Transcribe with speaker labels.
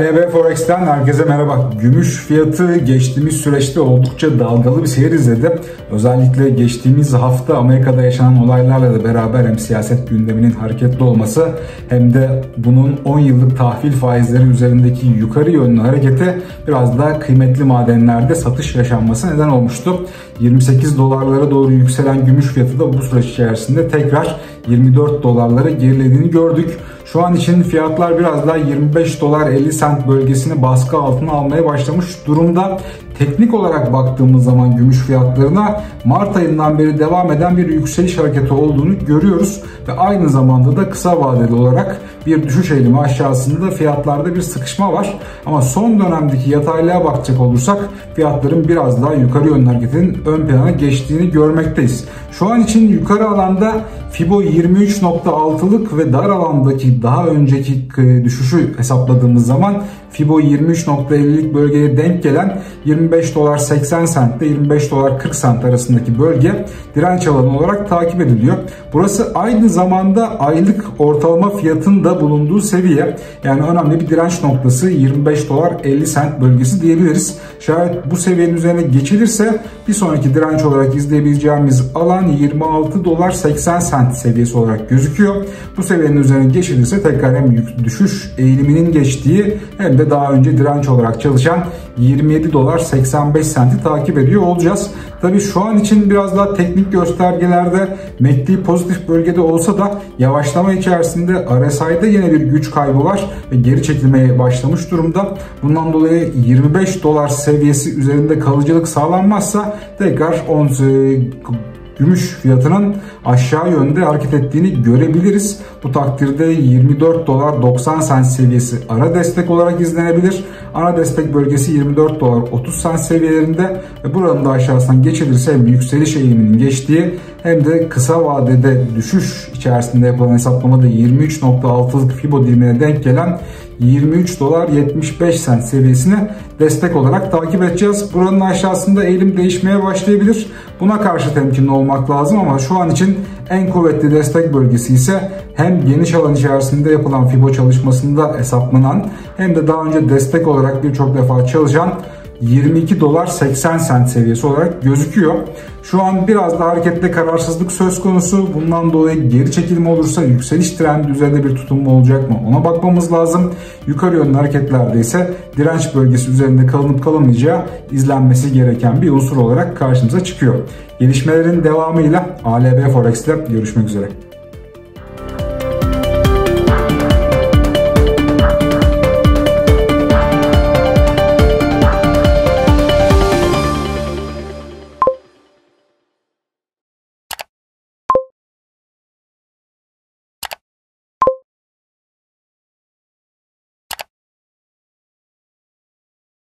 Speaker 1: Forex'ten herkese merhaba. Gümüş fiyatı geçtiğimiz süreçte oldukça dalgalı bir seyir izledi. Özellikle geçtiğimiz hafta Amerika'da yaşanan olaylarla da beraber hem siyaset gündeminin hareketli olması hem de bunun 10 yıllık tahvil faizleri üzerindeki yukarı yönlü harekete biraz daha kıymetli madenlerde satış yaşanması neden olmuştu. 28 dolarlara doğru yükselen gümüş fiyatı da bu süreç içerisinde tekrar 24 dolarlara gerilediğini gördük. Şu an için fiyatlar biraz daha 25 dolar 50 sent bölgesini baskı altına almaya başlamış durumda. Teknik olarak baktığımız zaman gümüş fiyatlarına Mart ayından beri devam eden bir yükseliş hareketi olduğunu görüyoruz ve aynı zamanda da kısa vadeli olarak bir düşüş eğilimi aşağısında fiyatlarda bir sıkışma var. Ama son dönemdeki yataylığa bakacak olursak fiyatların biraz daha yukarı yönlü hareketinin ön plana geçtiğini görmekteyiz. Şu an için yukarı alanda Fibo 23.6'lık ve dar alandaki daha önceki düşüşü hesapladığımız zaman Fibo 23.50'lik bölgeye denk gelen 25 dolar 80 sent ile 25 dolar 40 sent arasındaki bölge direnç alanı olarak takip ediliyor. Burası aynı zamanda aylık ortalama fiyatın da bulunduğu seviye. Yani önemli bir direnç noktası 25 dolar 50 sent bölgesi diyebiliriz. Şayet bu seviyenin üzerine geçilirse bir sonraki direnç olarak izleyebileceğimiz alan 26 dolar 80 sent seviyesi olarak gözüküyor. Bu seviyenin üzerine geçilirse tekrar hem düşüş eğiliminin geçtiği hem de daha önce direnç olarak çalışan 27 dolar 85 senti takip ediyor olacağız. Tabi şu an için biraz daha teknik göstergelerde MACD pozitif bölgede olsa da yavaşlama içerisinde RSI'de yine bir güç kaybı var ve geri çekilmeye başlamış durumda. Bundan dolayı 25 dolar seviyesi üzerinde kalıcılık sağlanmazsa tekrar 10 gümüş fiyatının aşağı yönde hareket ettiğini görebiliriz. Bu takdirde 24 dolar 90 sent seviyesi ara destek olarak izlenebilir. Ana destek bölgesi 24 dolar 30 sent seviyelerinde ve buranın da aşağısından geçilirse hem yükseliş eğiliminin geçtiği hem de kısa vadede düşüş içerisinde yapılan hesaplamada 23.6'lık Fibo dilimine denk gelen 23 dolar 75 sent seviyesine destek olarak takip edeceğiz. Buranın aşağısında eğilim değişmeye başlayabilir. Buna karşı temkinli olmak lazım ama şu an için en kuvvetli destek bölgesi ise hem geniş alan içerisinde yapılan Fibo çalışmasında hesaplanan hem de daha önce destek olarak birçok defa çalışan 22 dolar 80 sent seviyesi olarak gözüküyor. Şu an biraz da harekette kararsızlık söz konusu. Bundan dolayı geri çekilme olursa yükseliş trendi üzerinde bir tutum olacak mı? Ona bakmamız lazım. Yukarı yönlü hareketlerde ise direnç bölgesi üzerinde kalınıp kalınmayacağı izlenmesi gereken bir unsur olarak karşımıza çıkıyor. Gelişmelerin devamıyla ALB Forex ile görüşmek üzere.